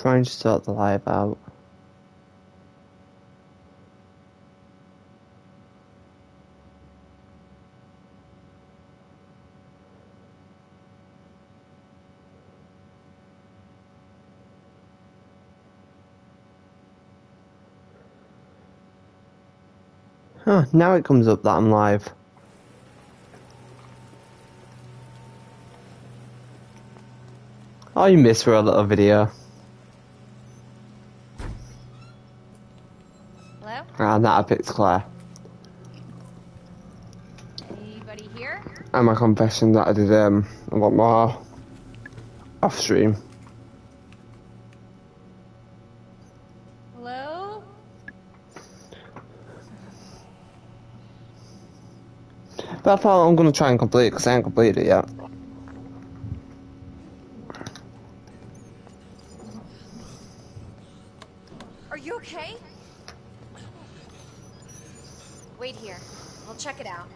trying to sort the live out. Huh, now it comes up that I'm live. Oh, you missed for a little video. Ah, that I picked Claire. Anybody here? And my confession that I did um a lot more off stream. Hello? But I thought I'm gonna try and complete because I haven't completed it yet. Are you okay? Wait here. I'll check it out.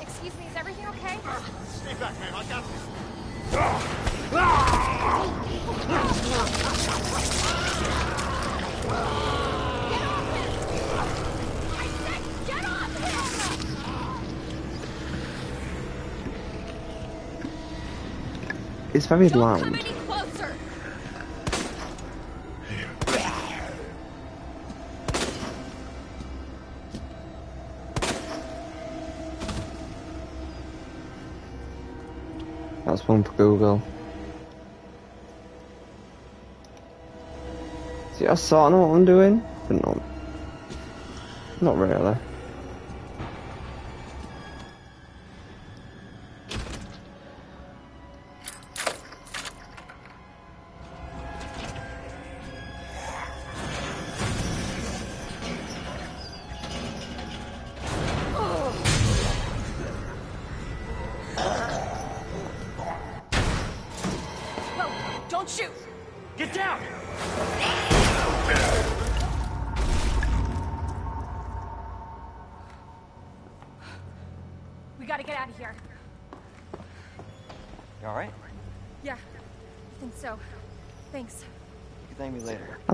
Excuse me, is everything okay? Stay back, man. I got this. Get off him! I said get off him! It's very Don't come loud. any closer! That's one for Google. See, I sort of know what I'm doing,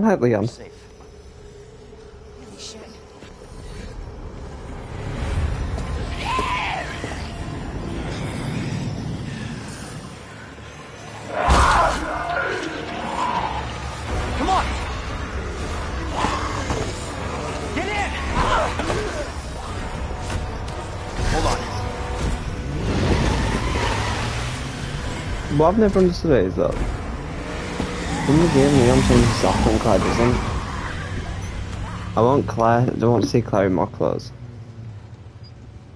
me later. I like Leon. Safe. Come on! Get in! Hold on. What I've never understood is that in the game Leon changes his outfit and Claire doesn't. I want Claire, I don't want to see Claire in more clothes.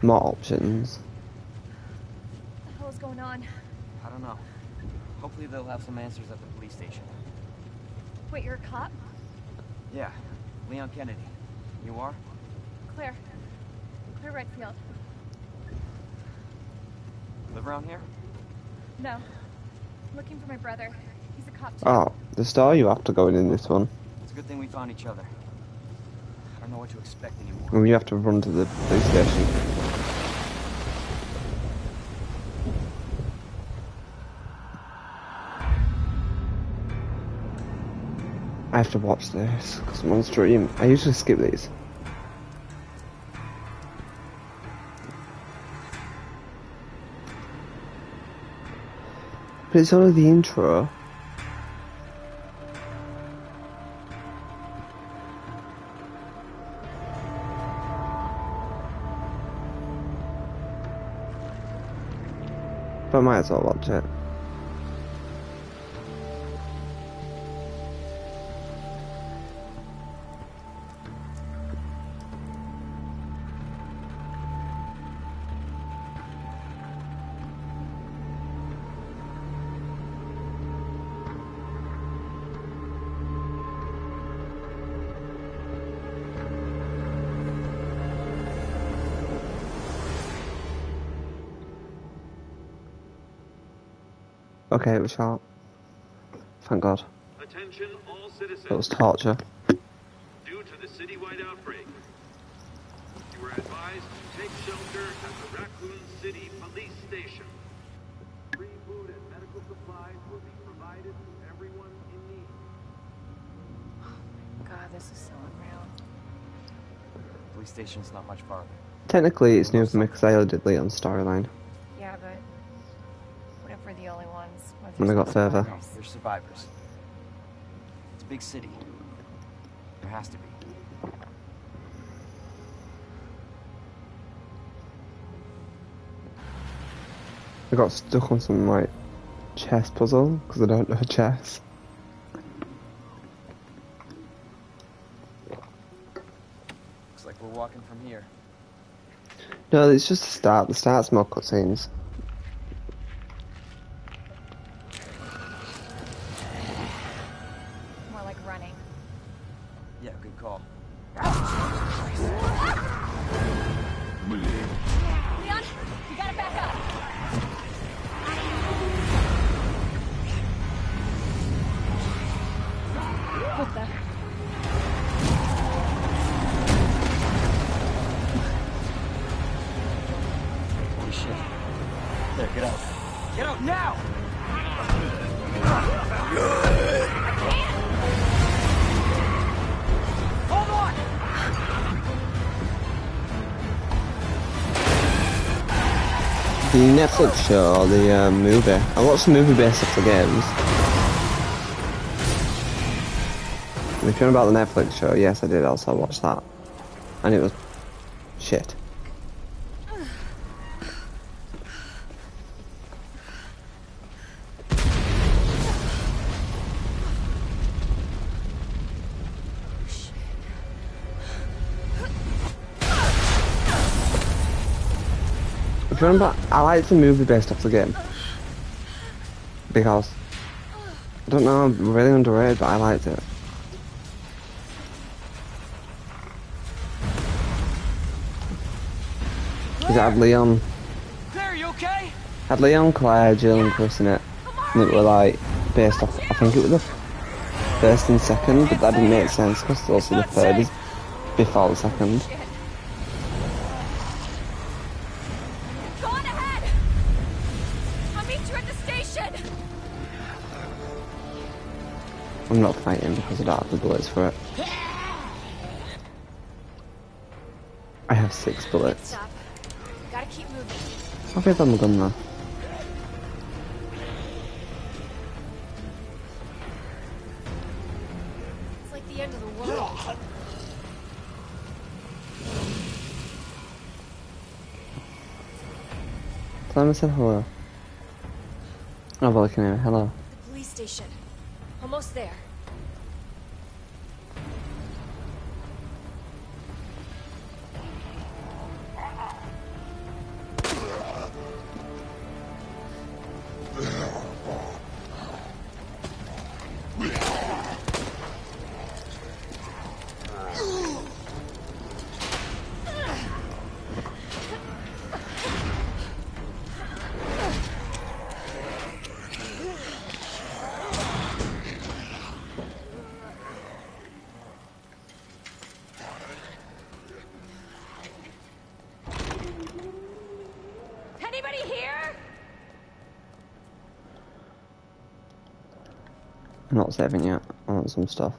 More options. What the hell is going on? I don't know. Hopefully they'll have some answers at the police station. Wait, you're a cop? Yeah, Leon Kennedy. You are? Claire. Claire Redfield. Live around here? No. I'm looking for my brother. He's a cop too. Oh, the star you have to go in in this one. It's a good thing we found each other. I don't know what to expect anymore. And you have to run to the police station. I have to watch this because I'm on stream. I usually skip these. But it's only the intro. I might as well watch it. Okay, it was sharp. Thank God. Attention all citizens. It was torture. Due to the citywide outbreak, You are advised to take shelter at the Raccoon City Police Station. Free food and medical supplies will be provided to everyone in need. Oh God, this is so unreal. Police station's not much farther. Technically, it's new for me because I did Leon's storyline. Ones? What if When I got further. No, there's survivors. It's a big city. There has to be. I got stuck on some like chess puzzle because I don't know chess. Looks like we're walking from here. No, it's just the start. The start's more cutscenes. Netflix show or the uh, movie? I watched the movie based off the games. If you're about the Netflix show, yes, I did also watch that, and it was shit. If you're on about, I liked the movie based off the game because I don't know, I'm really underrated, but I liked it. Because it had Leon, Claire, you okay? had Leon, Claire, Jill, and Chris in it, and it were like based off. I think it was the first and second, but that didn't make sense because also the third is before the second. I'm not fighting because I don't have the bullets for it. I have six bullets. I'll give them a gun world. I said hello. Oh, well, I can hear. Hello. The police station. Almost there. Not saving yet. I want some stuff.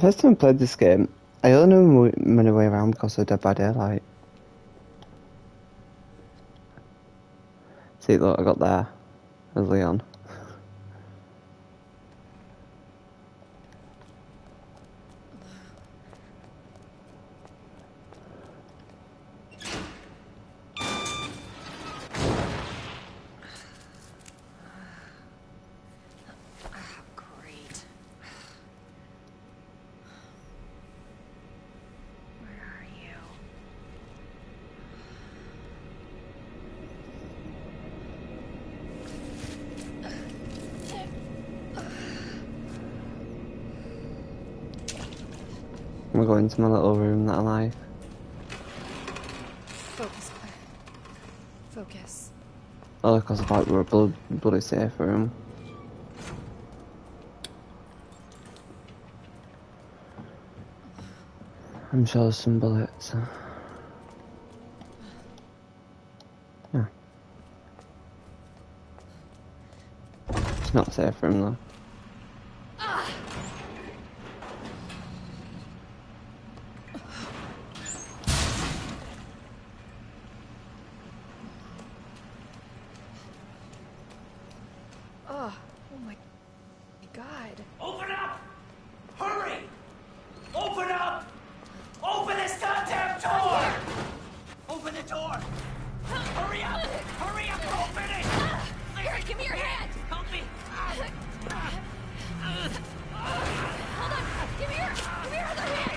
First time I played this game, I only knew my way around because of Dead by Daylight. See, look, I got there. There's Leon. I'm going into my little room that I like. Focus, Claire. Focus. Oh, because I thought we were a blood, bloody safe room. I'm sure there's some bullets. Uh. Yeah. It's not safe room though. Oh, oh my god. Open up! Hurry! Open up! Open this goddamn door! Open the door! Hurry up! Hurry up! Open it! Here, give me your hand! Help me! Hold on! Give me your, give me your other hand!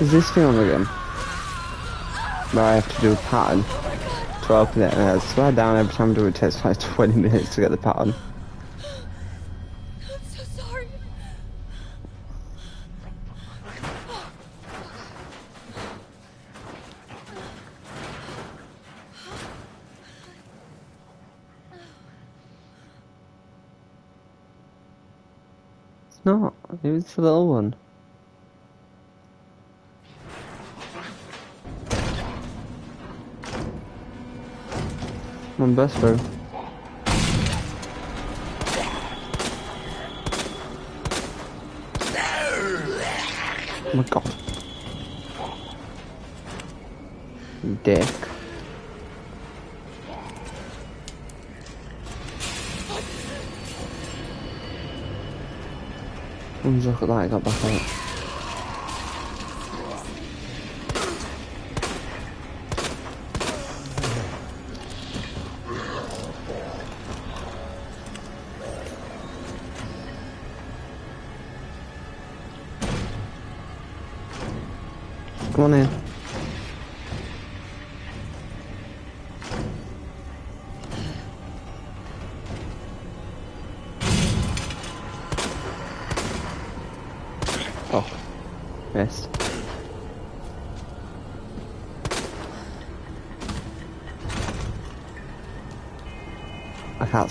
Is this film again? Where I have to do a pattern to open it and I swear down every time I do it, it takes like 20 minutes to get the pattern. I'm so sorry. It's not. It was the little one. My best bro. Oh my god. Dick. Look at that, I got back. Come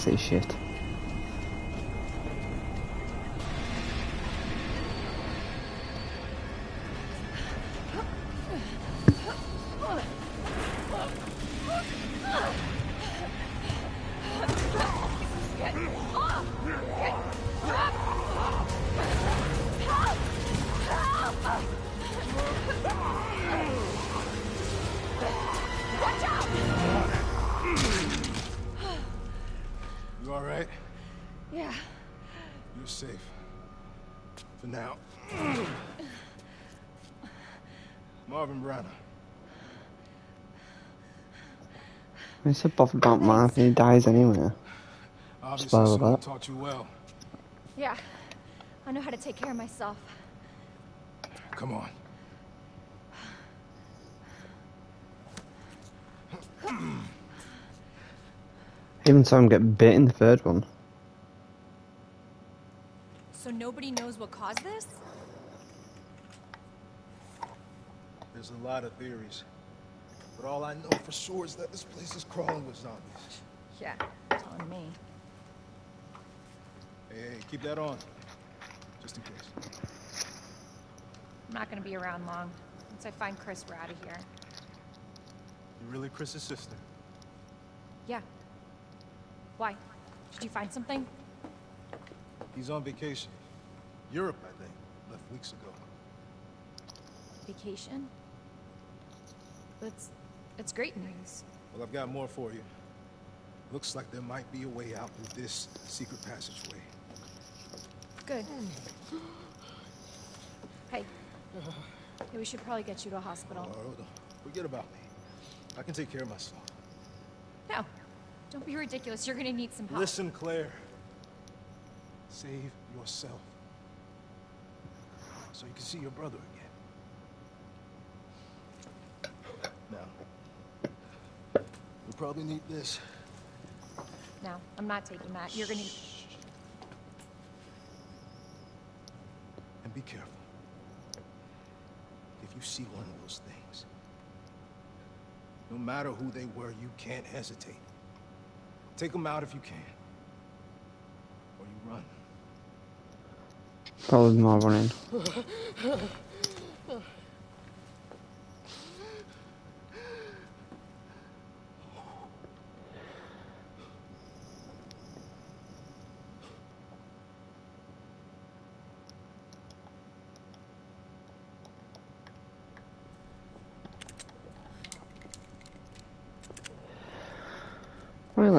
Can't shit. It's a buff about Mark and he dies anyway. Obviously, Spoiler someone alert. taught you well. Yeah. I know how to take care of myself. Come on. Even saw him get bit in the third one. So nobody knows what caused this? There's a lot of theories. But all I know for sure is that this place is crawling with zombies. Yeah, telling me. Hey, hey, keep that on. Just in case. I'm not gonna be around long. Once I find Chris, we're out of here. You really Chris's sister? Yeah. Why? Did you find something? He's on vacation. Europe, I think. Left weeks ago. Vacation? That's it's great news. Well, I've got more for you. Looks like there might be a way out through this secret passageway. Good. Hey. Yeah, we should probably get you to a hospital. Oh, forget about me. I can take care of myself. No. Don't be ridiculous. You're gonna need some help. Listen, Claire. Save yourself. So you can see your brother again. Now, probably need this. No, I'm not taking that. You're gonna. And be careful. If you see one of those things, no matter who they were, you can't hesitate. Take them out if you can. Or you run. Probably more running.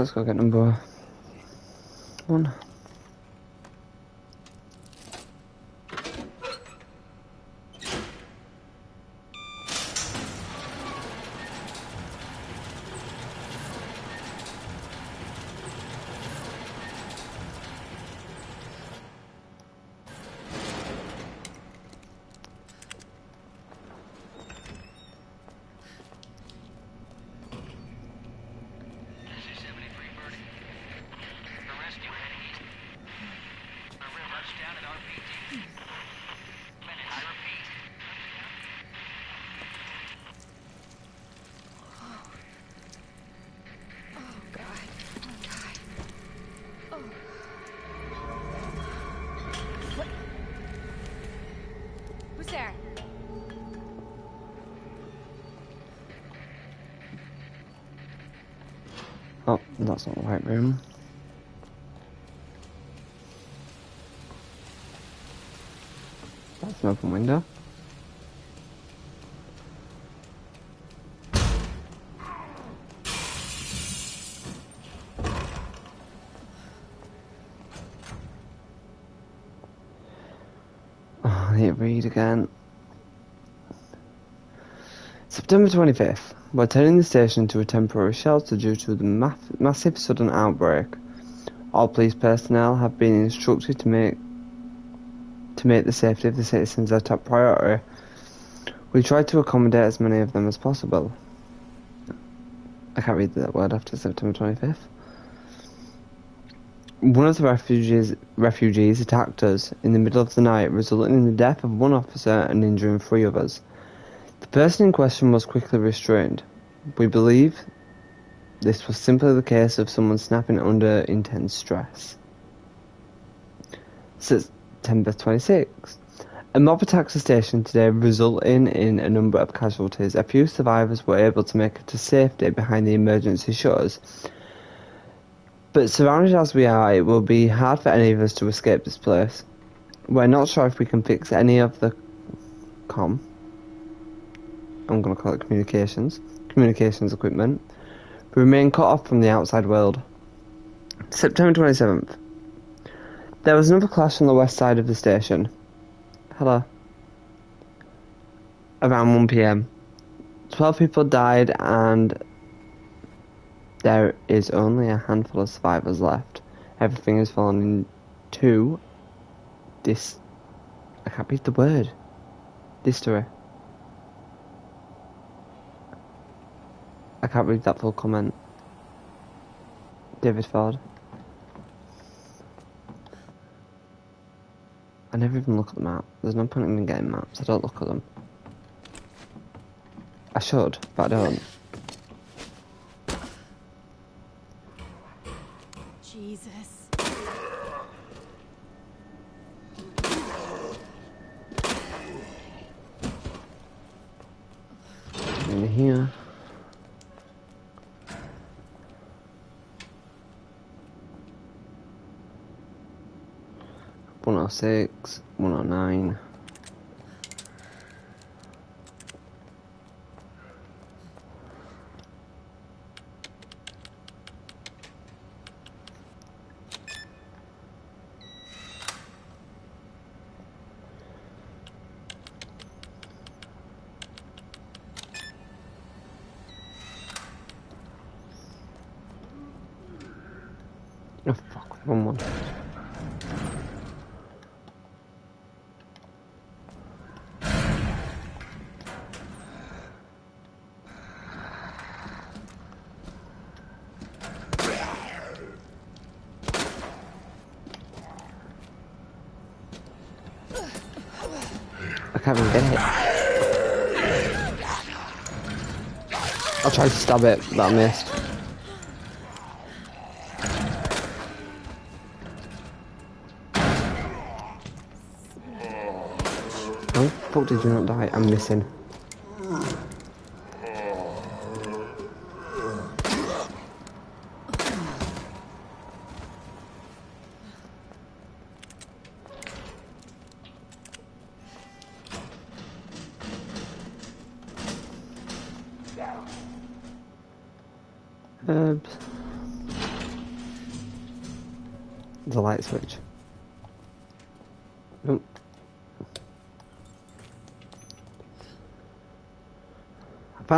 Let's go get number one. This is 73 Birdie. The rescue heading east. The river's down at RPT. Bennett, I repeat. Oh God. Oh God. Oh. What? Who's there? That's not the right room. That's an open window. Oh, I need to read again. September 25th. We're turning the station into a temporary shelter due to the ma- massive sudden outbreak. All police personnel have been instructed to make to make the safety of the citizens their top priority. We try to accommodate as many of them as possible. I can't read that word after September 25th. One of the refugees refugees attacked us in the middle of the night, resulting in the death of one officer and injuring three others. The person in question was quickly restrained. We believe this was simply the case of someone snapping under intense stress. September 26th. A mob attacked the station today, resulting in a number of casualties. A few survivors were able to make it to safety behind the emergency shutters. But surrounded as we are, it will be hard for any of us to escape this place. We're not sure if we can fix any of the com. I'm going to call it communications. Communications equipment. We remain cut off from the outside world. September 27th. There was another clash on the west side of the station. Hello. Around 1pm. 12 people died and there is only a handful of survivors left. Everything has fallen into this. I can't read the word. Dystery. I can't read that full comment. David Ford. I never even look at the map. There's no point in me getting maps. I don't look at them. I should, but I don't. Jesus. In here. One oh six, one oh nine. Oh, fuck, one. I can't even get it. I tried to stab it, but I missed. The fuck did you not die? I'm missing.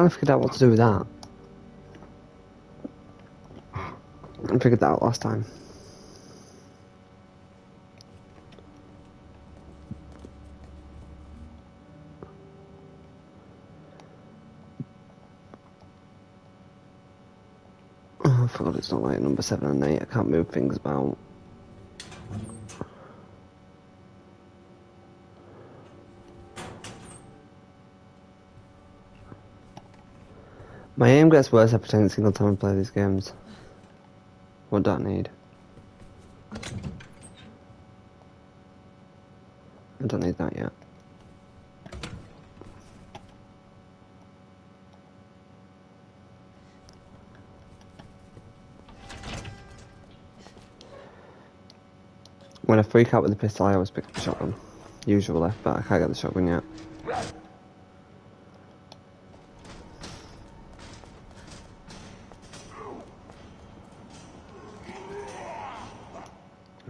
I finally figured out what to do with that. I figured that out last time. Oh, I forgot it's not like number seven and eight. I can't move things about. Aim gets worse every single time I play these games. What do I need? I don't need that yet. When I freak out with the pistol, I always pick up the shotgun. Usually, left, but I can't get the shotgun yet.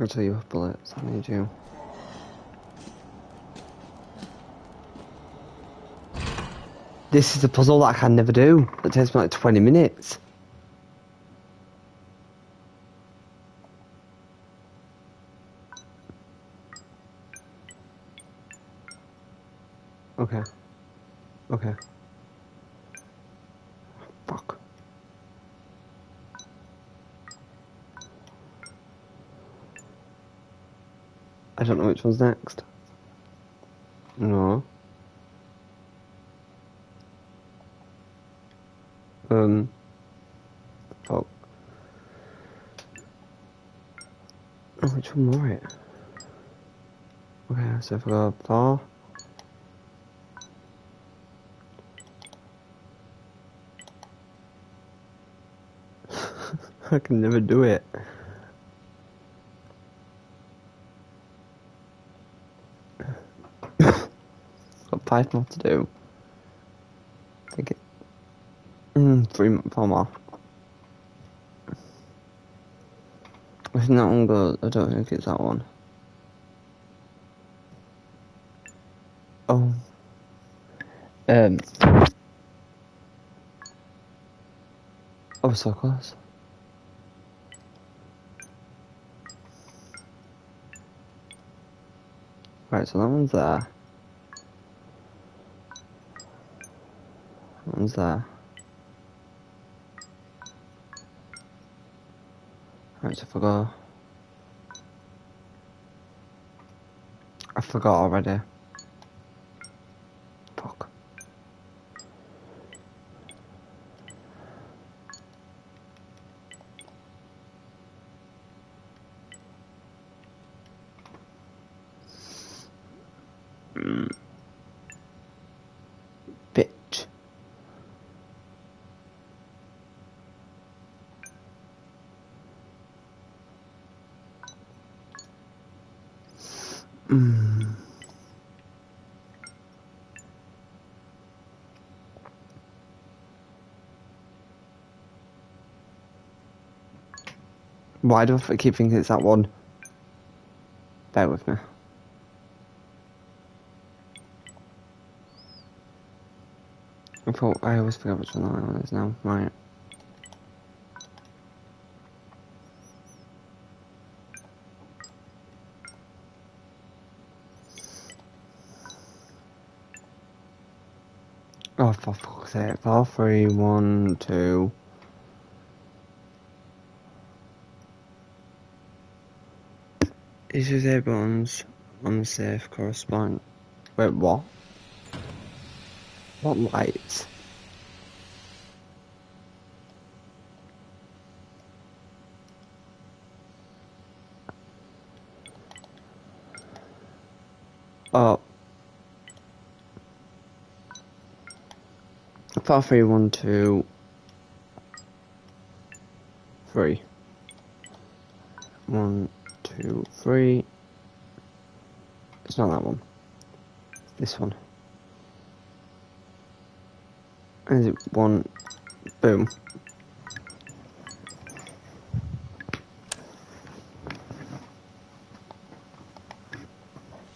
Tell you with bullets, I need you. This is a puzzle that I can never do. It takes me like 20 minutes. Okay. Okay. Fuck. One's next. No. Um. Oh. Oh, which one more it? Okay, so if I go far. I can never do it. More to do. Take it. Mm, three, four more. I think that one goes. I don't think it's that one. Oh. Um. Oh, so close. Right, so that one's there. There. Uh, right, so I go... I forgot already. Fuck. Bitch. Mm. Why do I keep thinking it's that one? Bear with me. I thought I always forget which one that one is now. Right. Oh, for fuck's sake. Four, three, one, two. Issues A buttons on the safe correspond. Wait, what? What lights? Oh. Far three, one, two, three. This one. Is it one? Boom.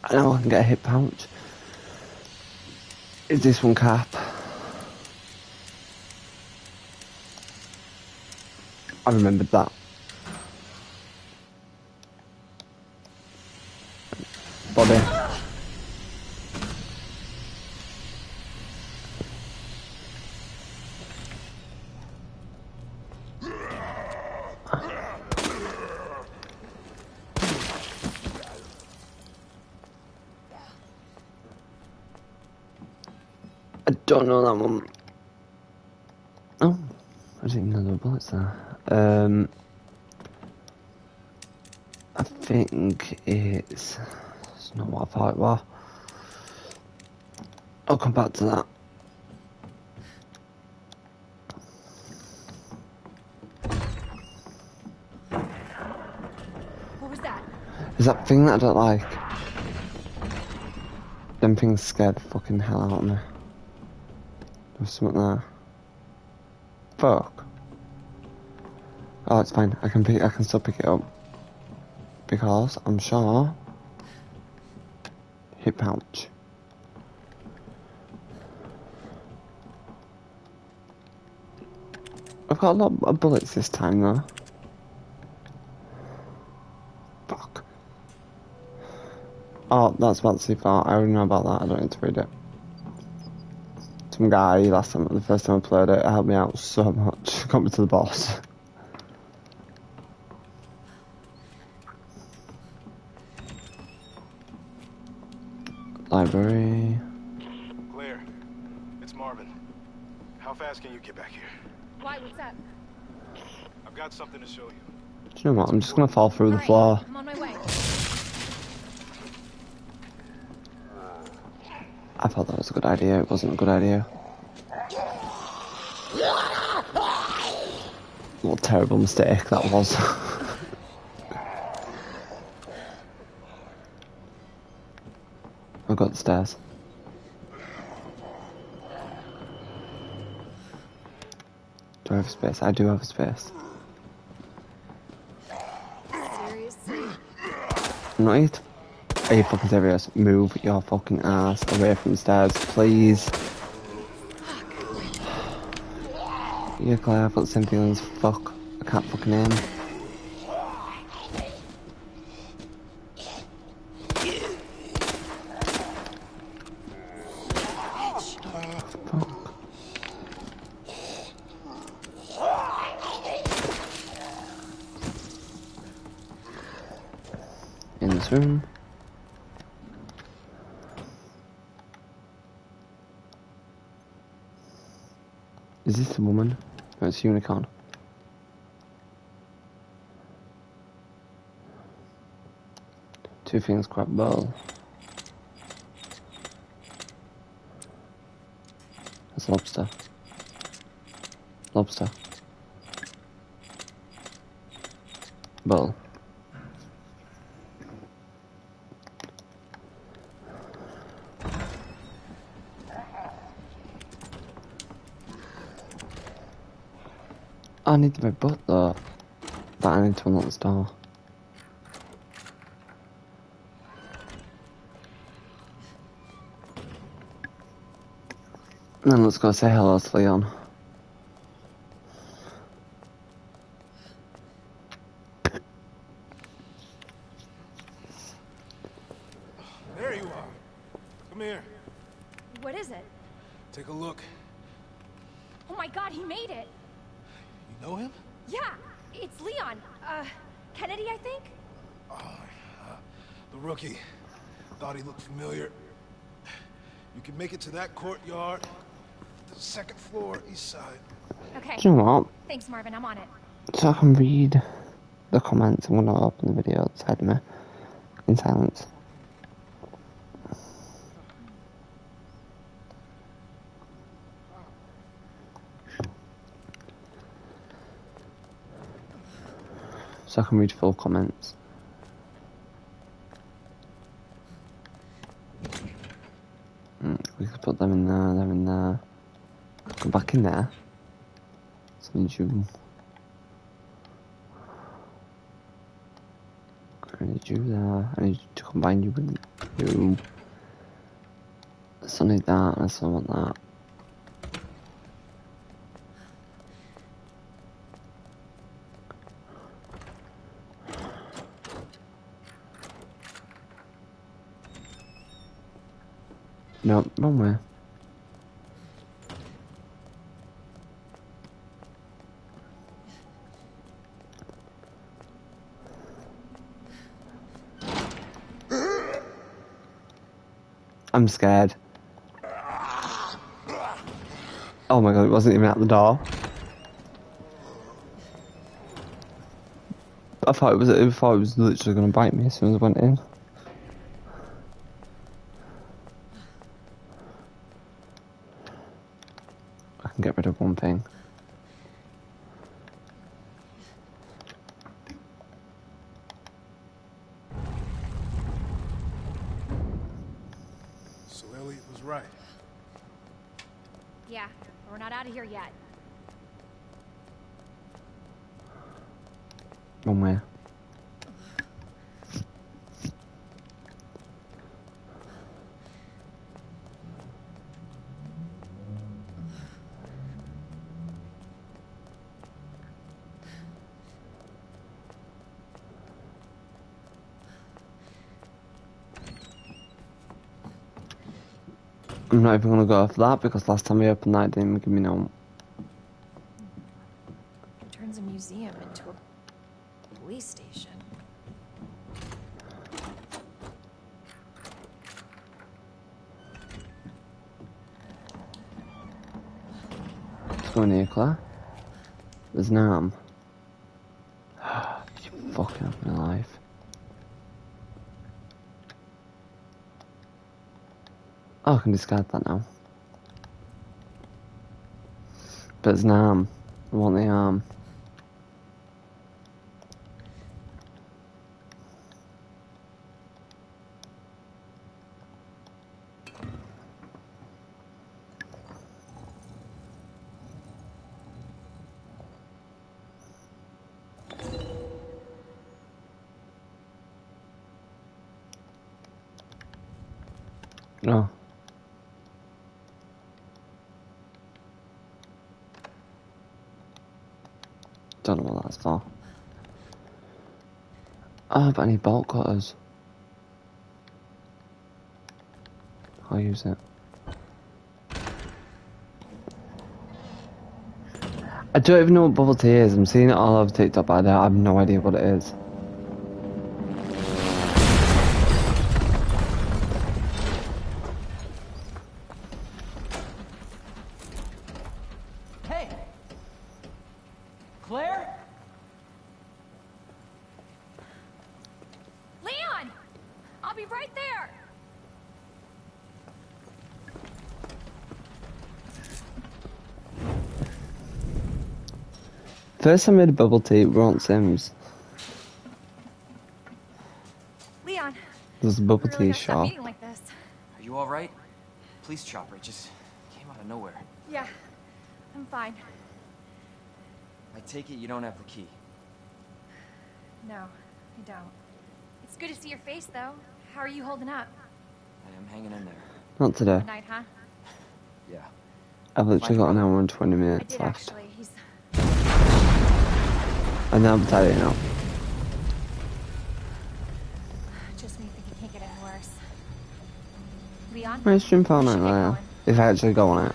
I know I can get a hip pouch. Is this one cap? I remembered that. Don't know that one. Oh, I didn't know there were bullets there. Um, I think it's, it's not what I thought it was. I'll come back to that. What was that? Is that thing that I don't like? Them things scared the fucking hell out of me. There's something there. Fuck. Oh, it's fine. I can pick. I can still pick it up because I'm sure. Hip pouch. I've got a lot of bullets this time though. Fuck. Oh, that's about to see far. I already know about that. I don't need to read it. Some guy last time, the first time I played it, it helped me out so much. Got me to the boss. Library. Claire, it's Marvin. How fast can you get back here? Why? What's up? I've got something to show you. Do you know what? I'm just gonna fall through the Alright, floor. I'm on my way. I thought that was a good idea. It wasn't a good idea. What a terrible mistake that was. I've got the stairs. Do I have space? I do have a space. Seriously? Not to... Are you fucking serious? Move your fucking ass away from the stairs, please. Yeah, Claire, I've got the same feelings. Fuck. I can't fucking aim. In this room. Is this a woman? No, it's Unicorn. Two things grab bowl. That's lobster. Lobster. Bowl. I need to butt though. But I need to unlock the. And then let's go say hello to Leon. There you are. Come here. What is it? Take a look. Oh my god, he made it! You know him? Yeah, it's Leon. Uh, Kennedy, I think? The rookie. Thought he looked familiar. You can make it to that courtyard, The second floor, east side. Okay. Do you know what? Thanks, Marvin. I'm on it. So I can read the comments, I'm gonna open the video outside me in silence. So I can read full comments. Mm, we could put them in there, them in there. Go back in there. So need. I need you there. I need to combine you with you. I still need that. I still want that. No, wrong way. I'm scared. Oh my god, it wasn't even at the door. I thought it was. I thought it was literally gonna bite me as soon as I went in. I can get rid of one thing. So Elliot was right. Yeah, but we're not out of here yet. One way. I'm not even gonna go for that because last time we opened that it didn't give me no It turns a museum into a police station. Let's go in here, Claire. There's an arm. you fucking up my life. Oh, can discard that now. But it's an arm. Um, I want the arm. Um, no. Oh. But I need bolt cutters. I'll use it. I don't even know what bubble tea is. I'm seeing it all over TikTok, I, don't- I have no idea what it is. Hey! Claire? Leon! I'll be right there! First I made a bubble tea, Ron Sims. Leon, There's a bubble we really tea shop. like this. Are you alright? Police chopper it just came out of nowhere. Yeah, I'm fine. I take it you don't have the key. No, I don't. It's good to see your face, though. How are you holding up? I am hanging in there. Not today. Good night, huh? Yeah. I've literally got an hour and 20 I minutes did, left. actually. Get any worse. Leon? My stream phone We should out get there. going. If I actually go on it.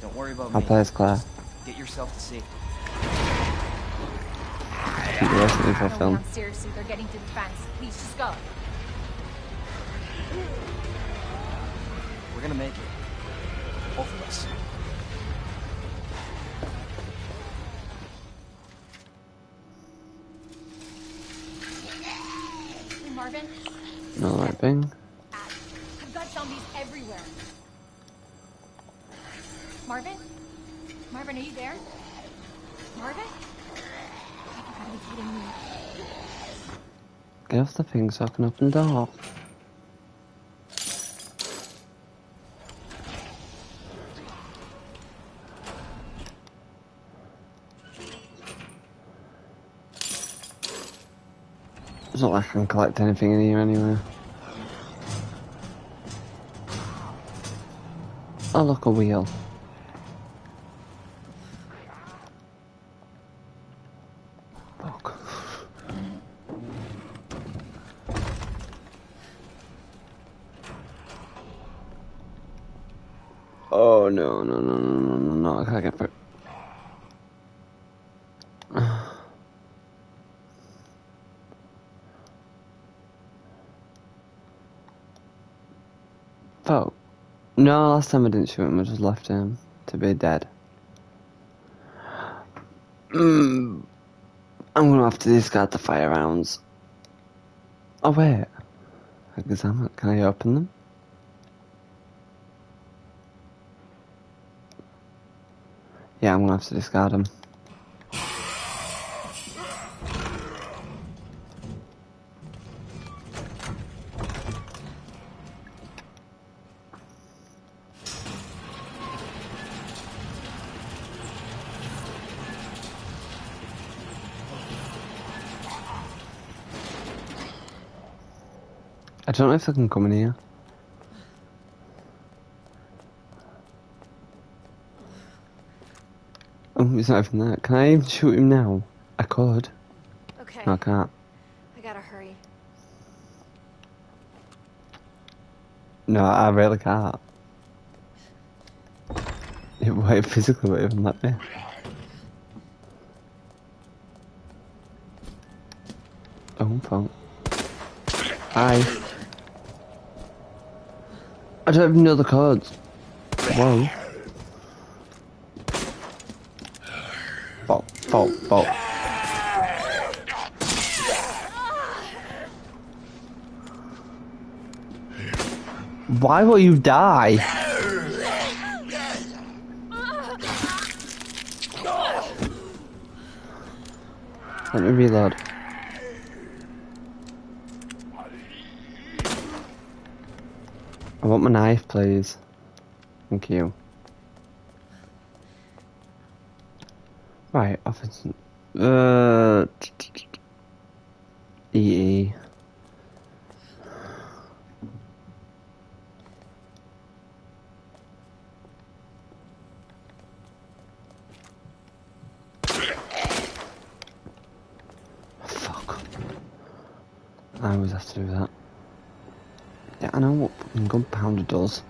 Don't worry about I'll me. play as Claire. Just get yourself to safety. Keep the rest of the No, film. Leon, seriously, they're getting through the fence. Please, just go. We're We're gonna make it. Both of us. Marvin. No right. I've got zombies everywhere. Marvin? Marvin, are you there? Marvin? You gotta be kidding me. Get off the thing so I can open the door. It's not like I can collect anything in here anyway. Oh look, a wheel. Fuck. Oh no no no no no no no! I can't get through. Oh. No, last time I didn't shoot him, I just left him to be dead. Mm. I'm gonna have to discard the fire rounds. Oh wait. Examine can I open them? Yeah, I'm gonna have to discard them. I don't know if I can come in here. Oh, he's not even there. Can I even shoot him now? I could. Okay, No, I can't. I gotta hurry. No, I really can't. It won't physically won't even let me. Oh, fuck. Hi. I don't have any other cards. Whoa. Fault, fault, fault. Why will you die? Let me reload. Want my knife, please. Thank you. Right, office. Uh. EE. Fuck. I always have to do that. Yeah, I know what fucking gunpowder does.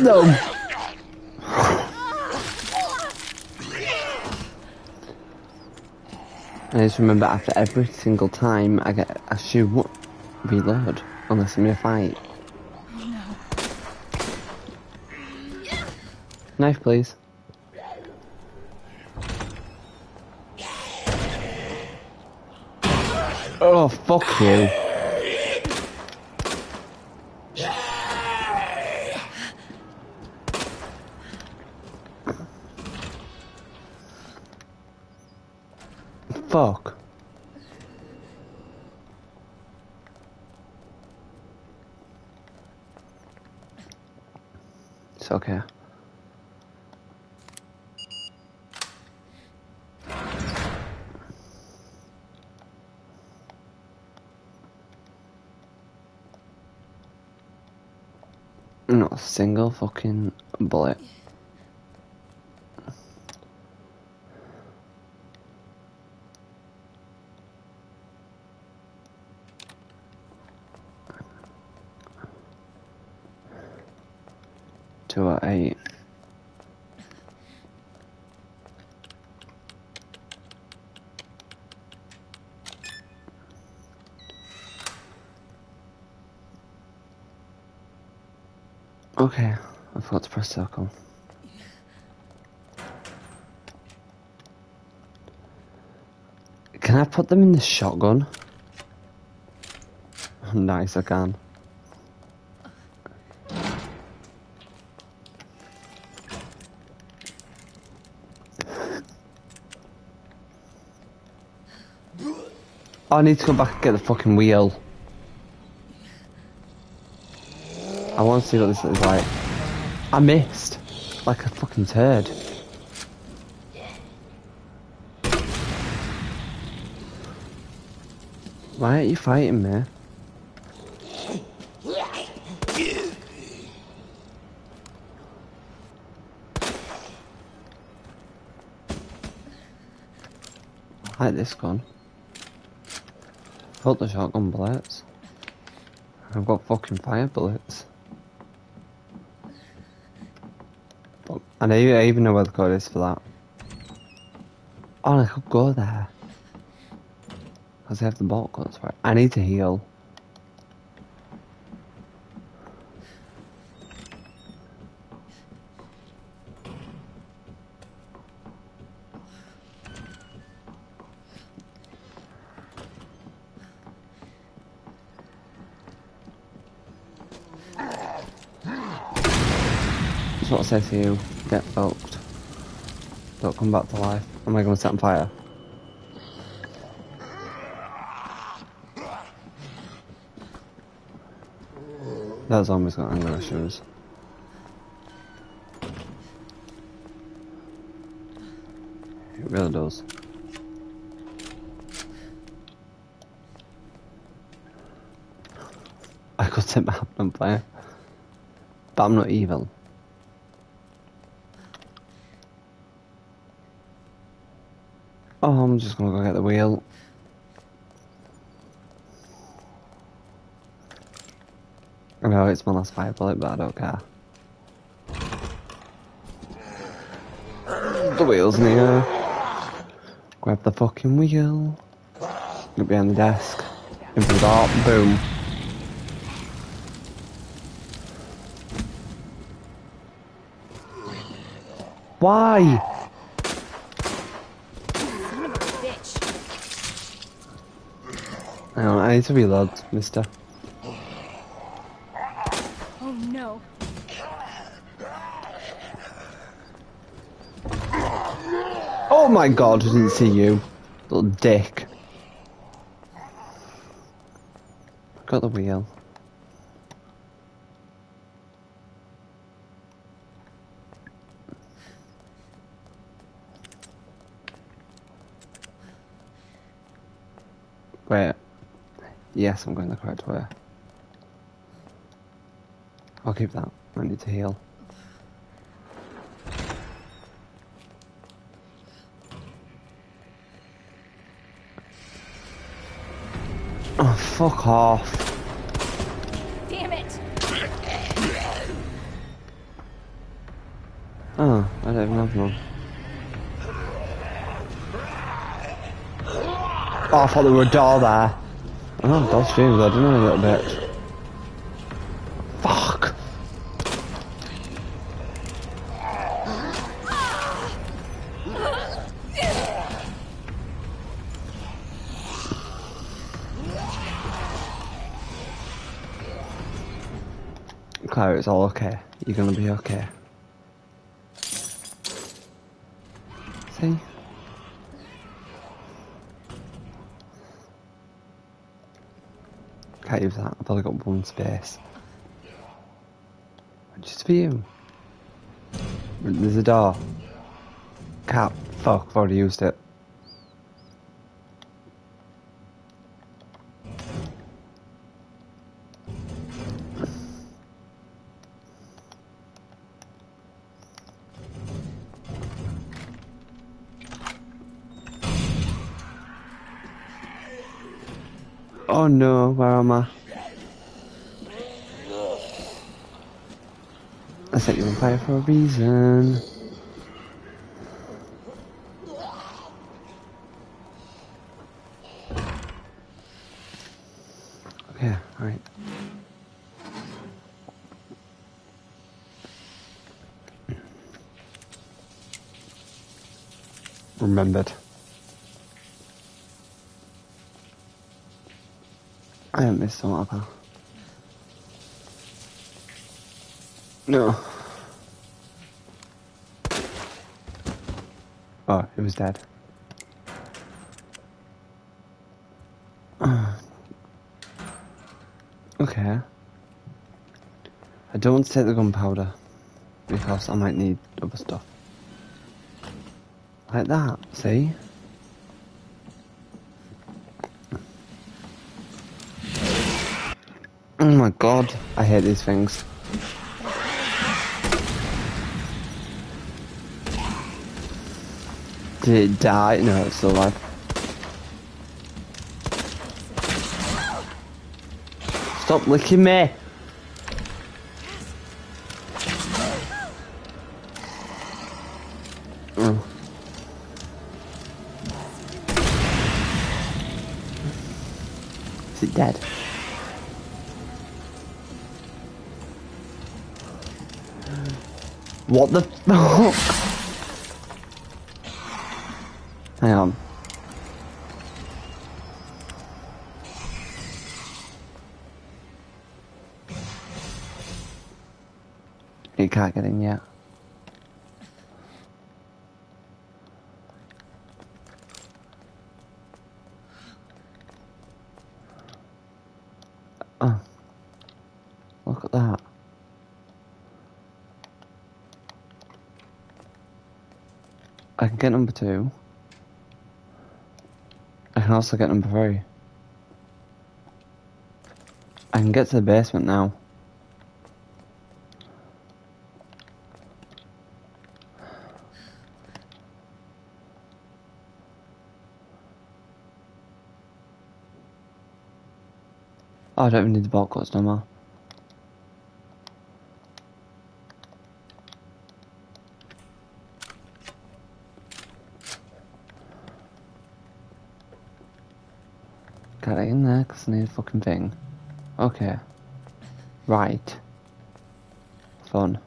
No. I just remember after every single time I get a shoot, reload, unless I'm in a fight. Knife, please. Oh, fuck you. Fuck. It's okay. Not a single fucking bullet. Two or eight. Okay, I forgot to press circle. Can I put them in the shotgun? Oh, nice, I can. Oh, I need to go back and get the fucking wheel. I want to see what this is like. I missed. Like a fucking turd. Why aren't you fighting me? I like this gun. Got the shotgun bullets. I've got fucking fire bullets. But- And I, I even know where the code is for that. Oh, I could go there. Because I have the bolt cuts right. I need to heal. That's what I said to you. Get fucked. Don't come back to life. Am I going to set on fire? That zombie's got anger issues. It really does. I could set my on fire. But I'm not evil. Oh, I'm just gonna go get the wheel. I know it's my last fire bullet, but I don't care. The wheel's air. Grab the fucking wheel. Get behind the desk. In for the dart. Boom. Why? Son of a bitch. Hang on, I need to reload, mister. Oh no. Oh my god, I didn't see you. Little dick. Got the wheel. Wait. Yes, I'm going the correct way. I'll keep that. I need to heal. Oh, fuck off. Damn it. Oh, I don't even have one. Oh, I thought there were a door there. Oh, dodge streams, I don't know a little bit. Fuck. Claire, it's all okay. You're gonna be okay. See? Can't use that. I've only got one space. Just for you. There's a door. Cap. Fuck, I've already used it. Where am I? I set you on fire for a reason. Okay, alright. remembered. A lot No. Oh, it was dead. okay. I don't want to take the gunpowder because I might need other stuff. Like that, see? Oh my god, I hate these things. Did it die? No, it's still alive. Stop licking me! Oh. Is it dead? What the? Hang on. You can't get in yet. Oh. Look at that. I can get number two. I can also get number three. I can get to the basement now. Oh, I don't even need the bolt cuts no more. Got a fucking thing. Okay. Right. Fun.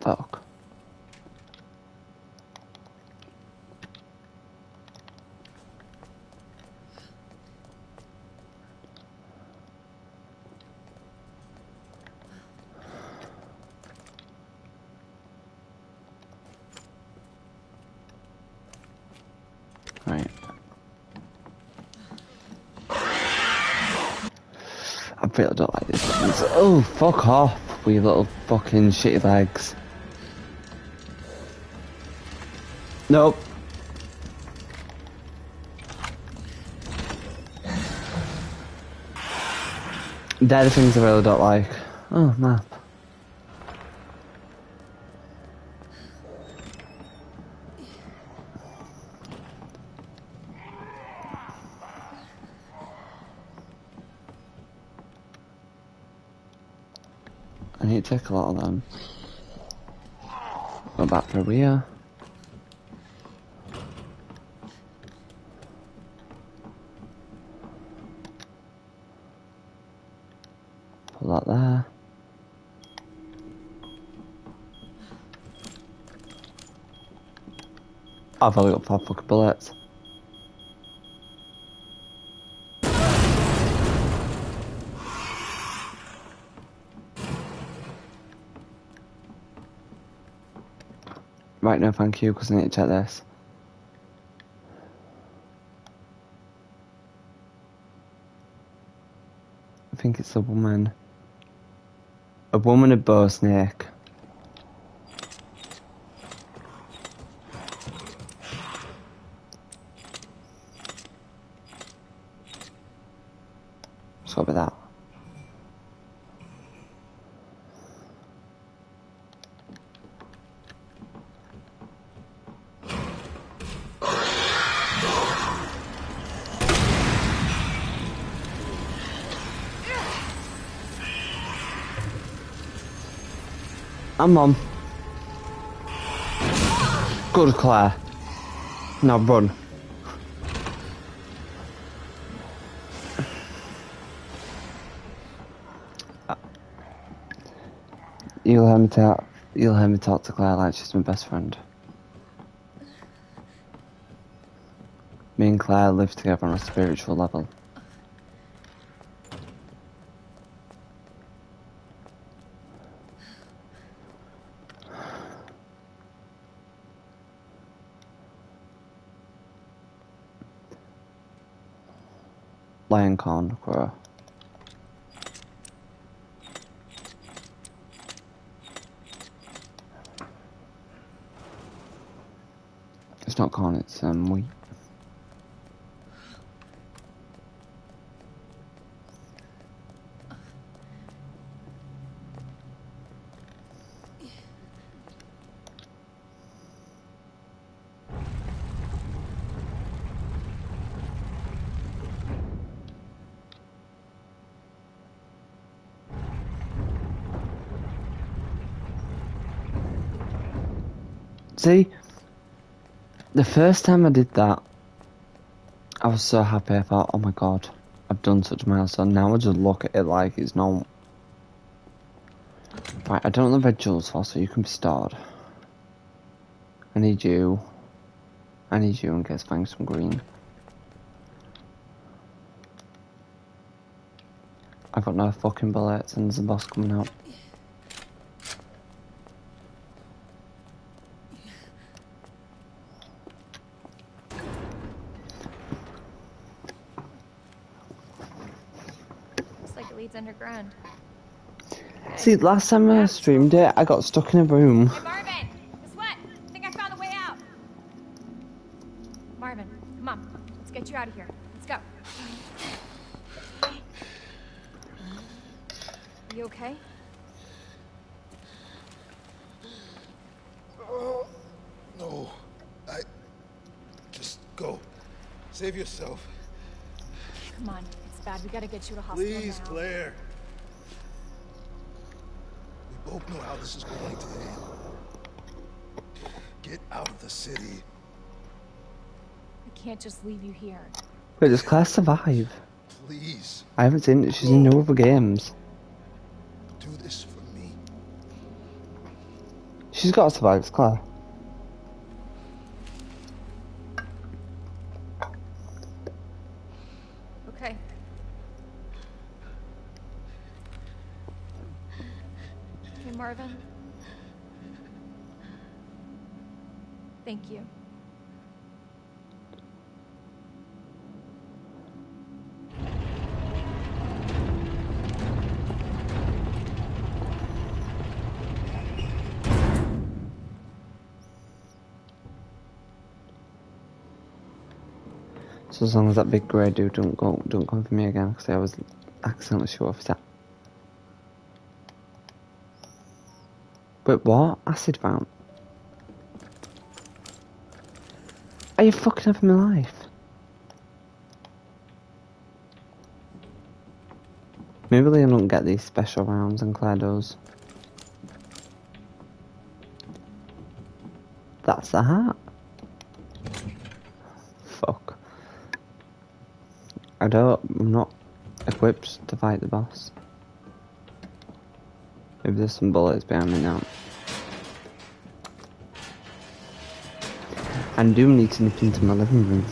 Fuck. Right. I really don't like this. It's- Oh, fuck off, we little fucking shitty legs. Nope. They're the things I really don't like. Oh, map. I need to take a lot of them. Go back for Rhea. Put that there. I've only got five fucking bullets. Right, no thank you, because I need to check this. I think it's a woman. A woman, a bow snake. Let's go with that. I'm on. Good, Claire. Now run. You'll have me talk. You'll hear me talk to Claire like she's my best friend. Me and Claire live together on a spiritual level. Lion Conqueror. It's not corn, it's um, wheat. See, the first time I did that, I was so happy. I thought, oh my god, I've done such a milestone. Now I just look at it like it's not. Right, I don't know red jewels for, so you can be starred. I need you. I need you in case I find some green. I've got no fucking bullets and there's a boss coming up. Looks like it leads underground. See, last time I streamed it, I got stuck in a room. Hey, Marvin! Guess what? I think I found the way out. Marvin, come on. Let's get you out of here. Let's go. You okay? Oh, no. I. Just go. Save yourself. Come on. It's bad. We gotta get you to hospital Please, now. Claire. Can't just leave you here. Wait, does Claire survive? Please, I haven't seen it. She's in no other games. do this for me. She's got to survive, it's Claire. Okay. Okay, Marvin. Thank you. So as long as that big grey dude don't go, don't come for me again, because I was accidentally shot off his hat. Wait, what? Acid bound? Are you fucking up my life? Maybe Liam don't get these special rounds and Claire does. That's the hat. Fuck. I don't. I'm not equipped to fight the boss. Maybe there's some bullets behind me now. And do need to nip into my living room.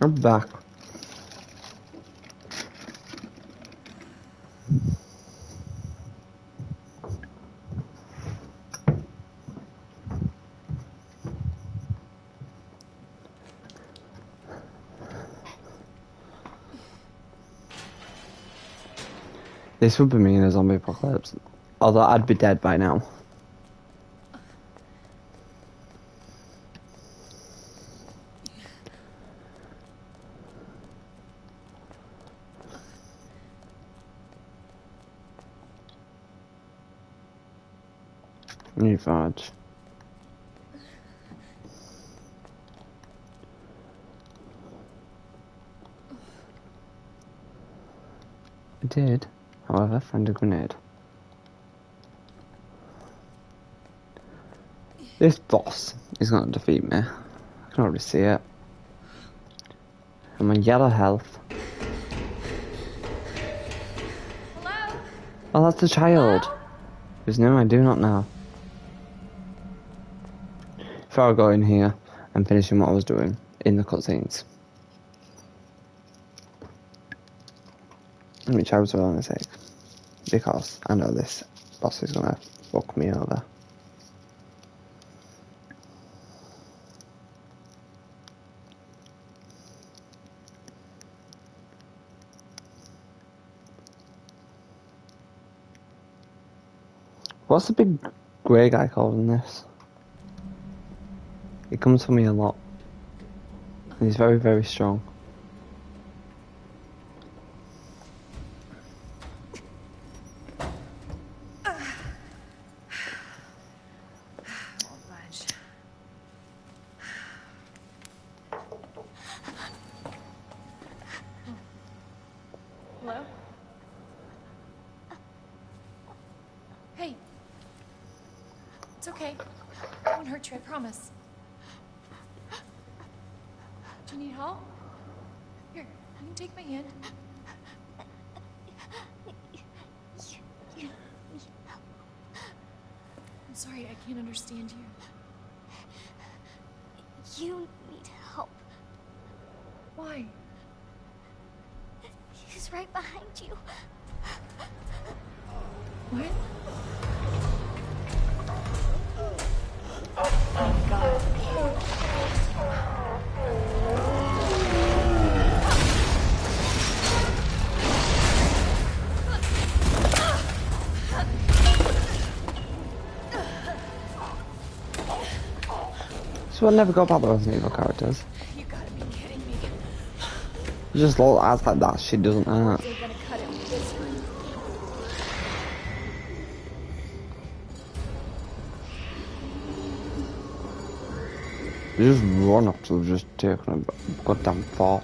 I'm back. This would be me in a zombie apocalypse. Although I'd be dead by now. New fudge. I did, however, find a grenade. This boss is gonna defeat me. I can already see it. I'm on yellow health. Hello? Oh, that's the child. Hello? Whose name I do not know. Before I go in here, I'm finishing what I was doing in the cutscenes. Which I was willing to take. Because I know this boss is gonna fuck me over. What's the big grey guy called in this? He comes for me a lot. And he's very, very strong. Never got about the Resident Evil characters. You gotta be kidding me. Just all act like that shit doesn't hurt. You just run up to just taking a goddamn fall.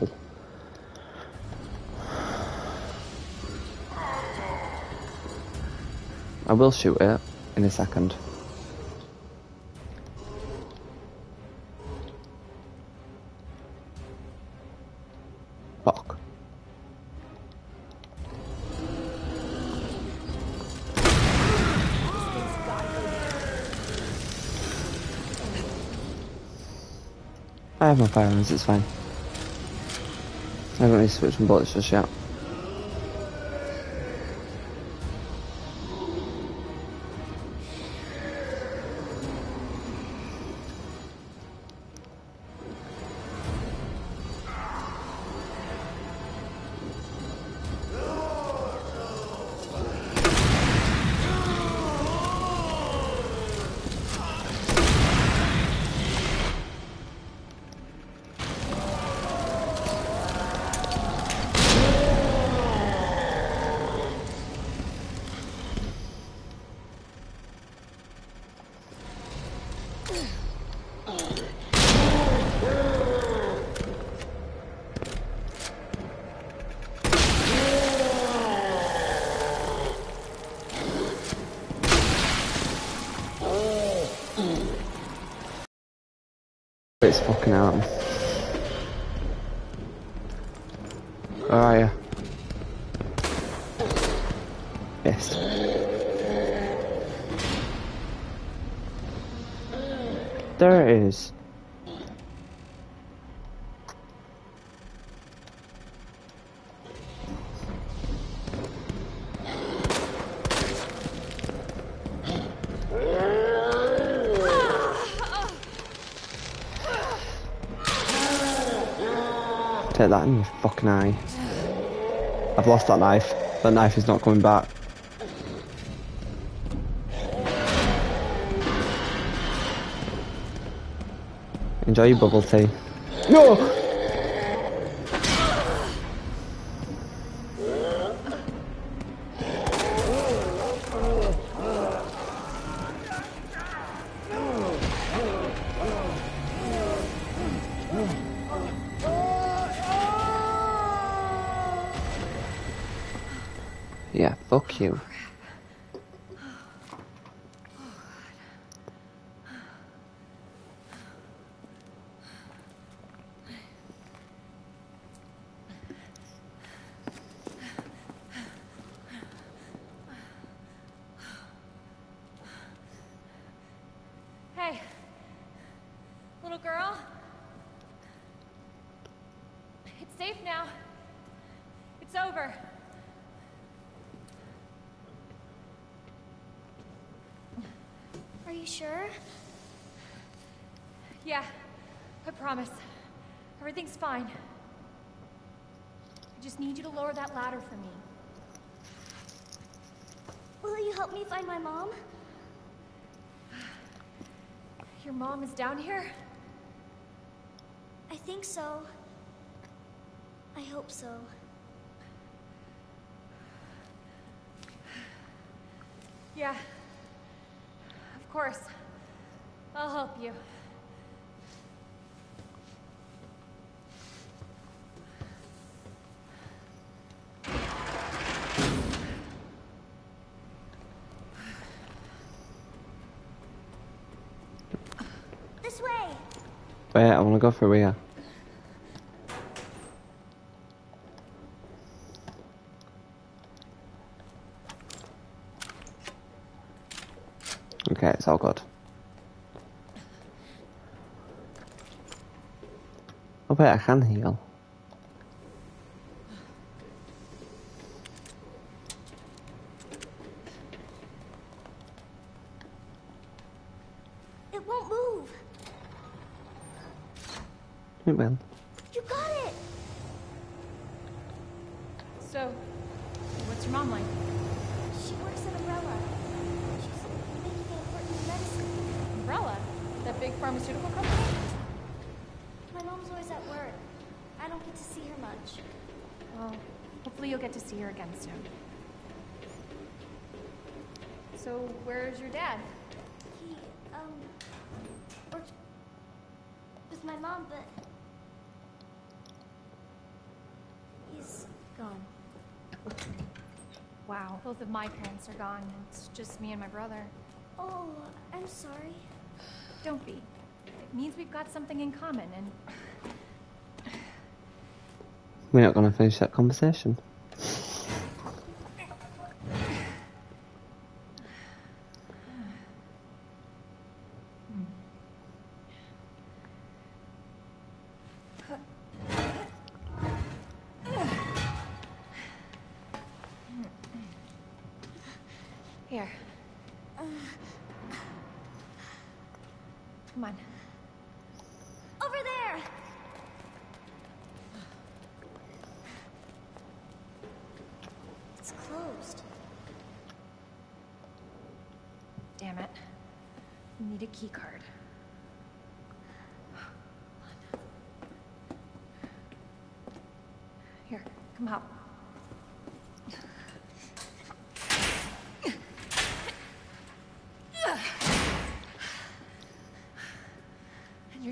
I will shoot it in a second. Have my firearms, it's fine. I don't need to switch from bullets just yet. That in fucking eye. I've lost that knife. That knife is not coming back. Enjoy your bubble tea. No! You. safe now. It's over. Are you sure? Yeah, I promise. Everything's fine. I just need you to lower that ladder for me. Will you help me find my mom? Your mom is down here? I think so. I hope so. Yeah. Of course. I'll help you. This way! Wait, I want to go through here. Okay, it's all good. Oh wait, I can heal. It won't move! It will. You got it! So, what's your mom like? She works at Umbrella. She's making an important medicine. Umbrella? That big pharmaceutical company? My mom's always at work. I don't get to see her much. Well, hopefully you'll get to see her again soon. So, where's your dad? He, um, works with my mom, but he's gone. Wow. Both of my parents are gone. It's just me and my brother. Oh, I'm sorry. Don't be. It means we've got something in common, and We're not going to finish that conversation. here. Come on. Over there! It's closed. Damn it. We need a key card. Here, come help. And you're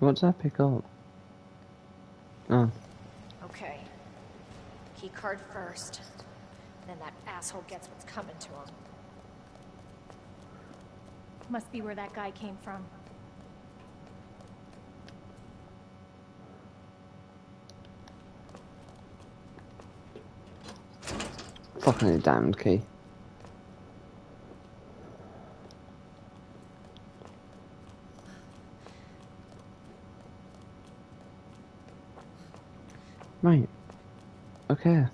What did I pick up? Oh, ah. Okay. Key card first. Then that asshole gets what's coming to him. Must be where that guy came from. fucking damned key. Right. Okay.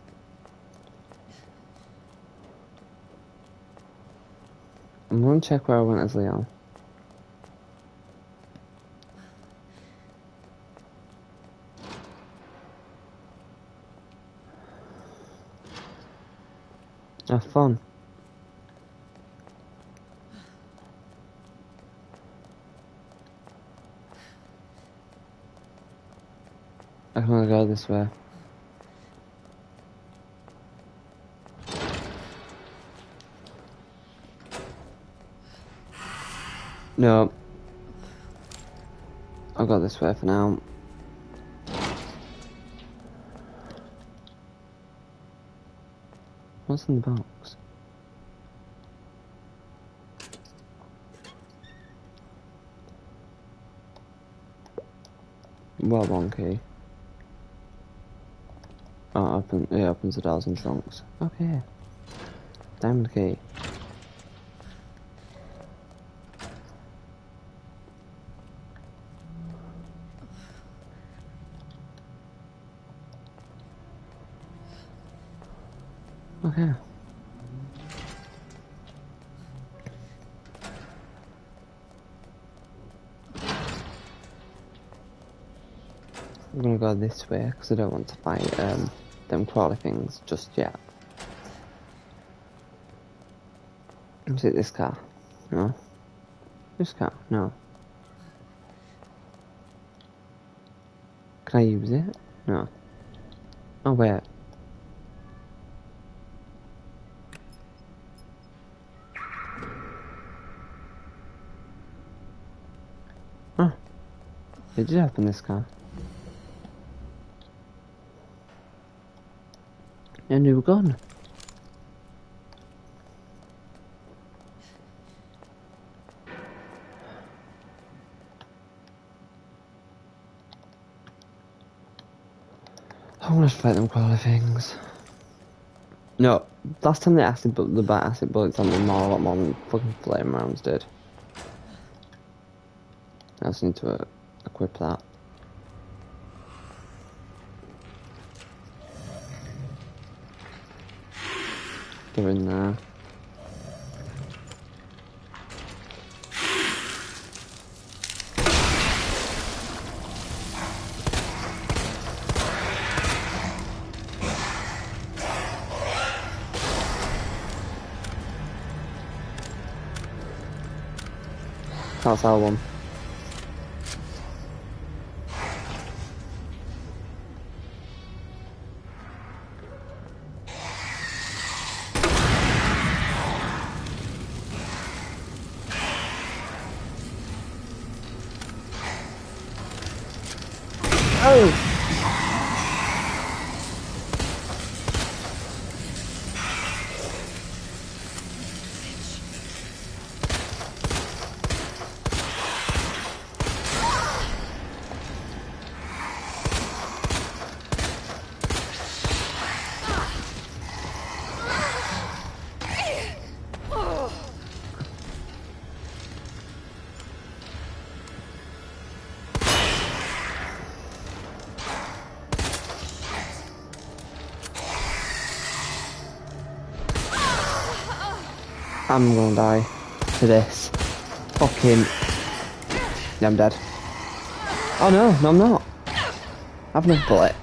I'm gonna check where I went as Leon. Have ah, fun. I can only go this way. No. I'll go this way for now. What's in the box? Well, one open, it opens the doors and trunks. Okay. Diamond key. Okay. I'm gonna go this way because I don't want to fight um, them crawly things just yet. Is it this car? No. This car? No. Can I use it? No. Oh wait. Huh. It did happen this car. We were gone. I want to fight them crawly things. No, last time the acid bu- the bat acid bullets on me more a lot more than fucking flame rounds did. I just need to uh, equip that. Get in there. Can't sell one. Gonna die to this. Fucking. Yeah, I'm dead. Oh no, no, I'm not. I've no bullet.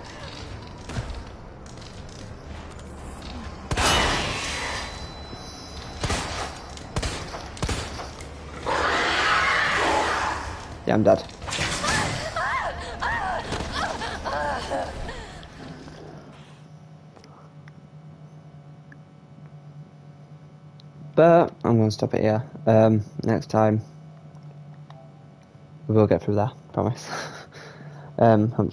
Yeah, I'm dead. But I'm going to stop it here. Um, next time, we will get through that, promise. um,